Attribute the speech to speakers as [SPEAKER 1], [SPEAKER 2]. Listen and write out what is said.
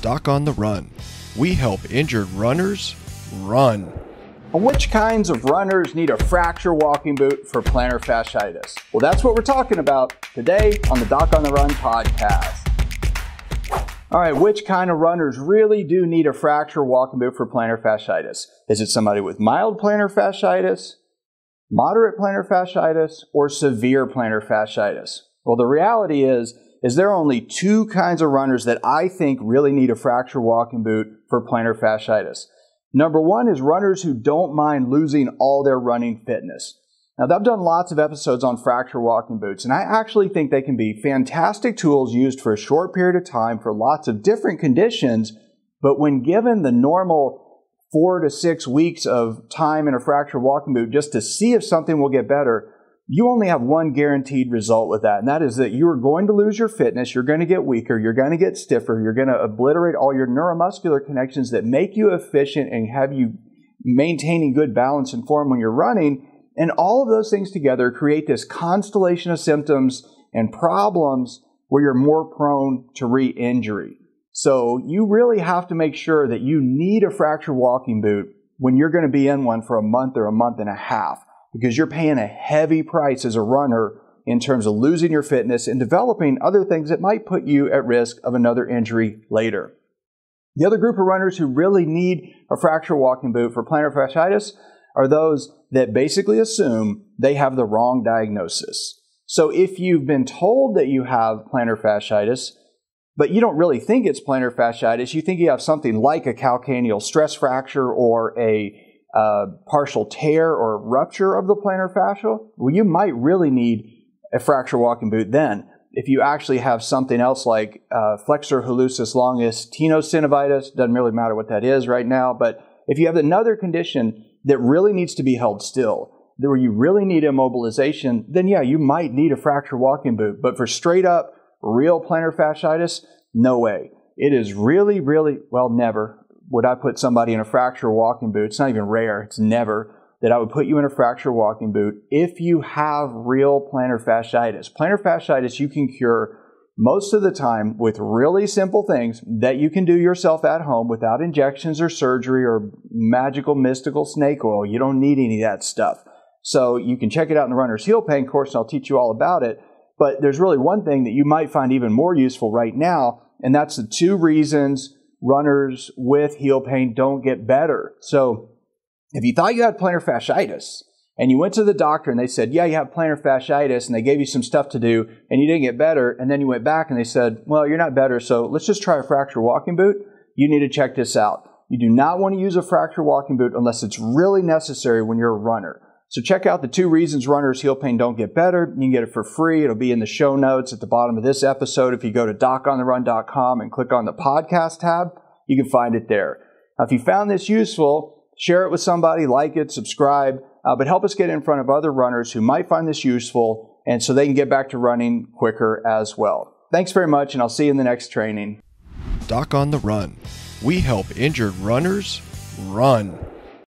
[SPEAKER 1] Doc on the Run. We help injured runners run.
[SPEAKER 2] Which kinds of runners need a fracture walking boot for plantar fasciitis? Well, that's what we're talking about today on the Doc on the Run podcast. All right, which kind of runners really do need a fracture walking boot for plantar fasciitis? Is it somebody with mild plantar fasciitis, moderate plantar fasciitis, or severe plantar fasciitis? Well, the reality is, is there are only two kinds of runners that I think really need a fracture walking boot for plantar fasciitis. Number one is runners who don't mind losing all their running fitness. Now, I've done lots of episodes on fracture walking boots, and I actually think they can be fantastic tools used for a short period of time for lots of different conditions. But when given the normal four to six weeks of time in a fracture walking boot just to see if something will get better, you only have one guaranteed result with that, and that is that you are going to lose your fitness, you're going to get weaker, you're going to get stiffer, you're going to obliterate all your neuromuscular connections that make you efficient and have you maintaining good balance and form when you're running. And all of those things together create this constellation of symptoms and problems where you're more prone to re injury. So you really have to make sure that you need a fracture walking boot when you're going to be in one for a month or a month and a half because you're paying a heavy price as a runner in terms of losing your fitness and developing other things that might put you at risk of another injury later. The other group of runners who really need a fracture walking boot for plantar fasciitis are those that basically assume they have the wrong diagnosis. So if you've been told that you have plantar fasciitis, but you don't really think it's plantar fasciitis, you think you have something like a calcaneal stress fracture or a uh, partial tear or rupture of the plantar fascia, well, you might really need a fracture walking boot then. If you actually have something else like uh, flexor hallucis longus tenosynovitis, doesn't really matter what that is right now, but if you have another condition that really needs to be held still, where you really need immobilization, then yeah, you might need a fracture walking boot. But for straight up real plantar fasciitis, no way. It is really, really, well, never would I put somebody in a fracture walking boot? It's not even rare, it's never that I would put you in a fracture walking boot if you have real plantar fasciitis. Plantar fasciitis you can cure most of the time with really simple things that you can do yourself at home without injections or surgery or magical mystical snake oil. You don't need any of that stuff. So you can check it out in the Runner's Heel Pain course and I'll teach you all about it. But there's really one thing that you might find even more useful right now, and that's the two reasons runners with heel pain don't get better. So if you thought you had plantar fasciitis and you went to the doctor and they said, yeah, you have plantar fasciitis and they gave you some stuff to do and you didn't get better, and then you went back and they said, well, you're not better, so let's just try a fracture walking boot, you need to check this out. You do not want to use a fracture walking boot unless it's really necessary when you're a runner. So check out the two reasons runners heel pain don't get better. You can get it for free. It'll be in the show notes at the bottom of this episode. If you go to docontherun.com and click on the podcast tab, you can find it there. Now, if you found this useful, share it with somebody, like it, subscribe, uh, but help us get in front of other runners who might find this useful and so they can get back to running quicker as well. Thanks very much, and I'll see you in the next training.
[SPEAKER 1] Doc on the Run. We help injured runners run.